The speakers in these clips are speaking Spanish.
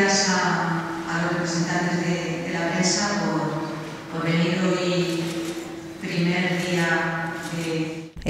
gracias a, a los representantes de, de la prensa por, por venir.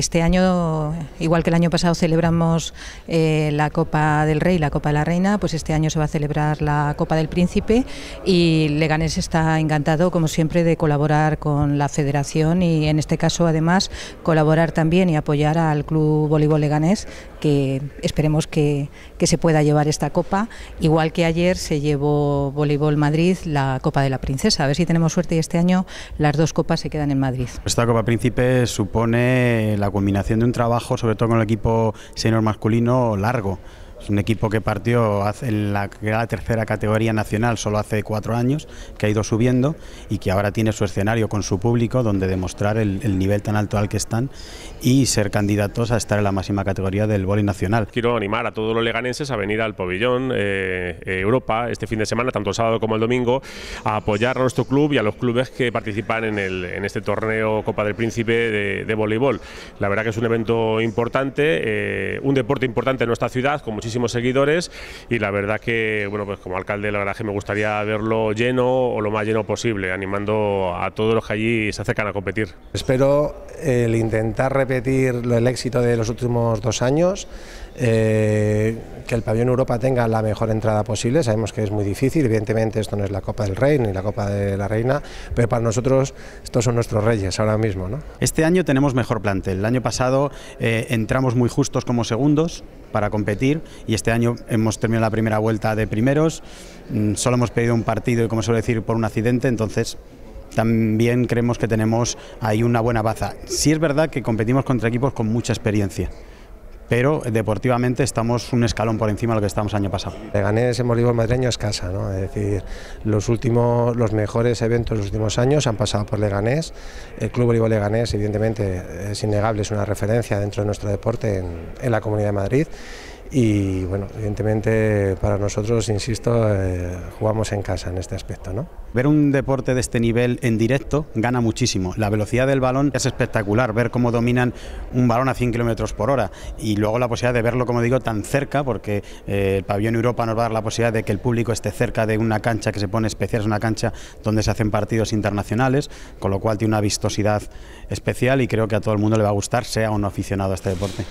Este año, igual que el año pasado celebramos eh, la Copa del Rey, la Copa de la Reina, pues este año se va a celebrar la Copa del Príncipe y Leganés está encantado, como siempre, de colaborar con la Federación y en este caso, además, colaborar también y apoyar al Club Voleibol Leganés, que esperemos que, que se pueda llevar esta Copa, igual que ayer se llevó Voleibol Madrid la Copa de la Princesa. A ver si tenemos suerte y este año las dos copas se quedan en Madrid. Esta Copa Príncipe supone la culminación de un trabajo, sobre todo con el equipo senior masculino, largo. Es un equipo que partió en la, la, tercera categoría nacional solo hace cuatro años, que ha ido subiendo y que ahora tiene su escenario con su público donde demostrar el, el nivel tan alto al que están y ser candidatos a estar en la máxima categoría del vóley nacional. Quiero animar a todos los leganenses a venir al pabellón eh, Europa este fin de semana, tanto el sábado como el domingo, a apoyar a nuestro club y a los clubes que participan en, el, en este torneo Copa del Príncipe de, de, voleibol. La verdad que es un evento importante, eh, un deporte importante en nuestra ciudad, con muchísimos seguidores y la verdad que, bueno, pues como alcalde la verdad que me gustaría verlo lleno o lo más lleno posible, animando a todos los que allí se acercan a competir. Espero el intentar repetir el éxito de los últimos dos años, eh, que el pabellón Europa tenga la mejor entrada posible, sabemos que es muy difícil, evidentemente esto no es la Copa del Rey ni la Copa de la Reina, pero para nosotros estos son nuestros reyes ahora mismo. ¿no? Este año tenemos mejor plantel, el año pasado eh, entramos muy justos como segundos para competir y este año hemos terminado la primera vuelta de primeros, mm, solo hemos pedido un partido y como suele decir por un accidente, entonces también creemos que tenemos ahí una buena baza. Sí es verdad que competimos contra equipos con mucha experiencia pero deportivamente estamos un escalón por encima de lo que estamos año pasado. Leganés en voleibol madrileño es casa, ¿no? es decir, los últimos, los mejores eventos de los últimos años han pasado por Leganés. El Club Voleibol Leganés, evidentemente, es innegable, es una referencia dentro de nuestro deporte en, en la Comunidad de Madrid y bueno, evidentemente para nosotros, insisto, eh, jugamos en casa en este aspecto. ¿no? Ver un deporte de este nivel en directo gana muchísimo. La velocidad del balón es espectacular, ver cómo dominan un balón a 100 kilómetros por hora y luego la posibilidad de verlo, como digo, tan cerca, porque eh, el pabellón Europa nos va a dar la posibilidad de que el público esté cerca de una cancha que se pone especial, es una cancha donde se hacen partidos internacionales, con lo cual tiene una vistosidad especial y creo que a todo el mundo le va a gustar, sea no aficionado a este deporte.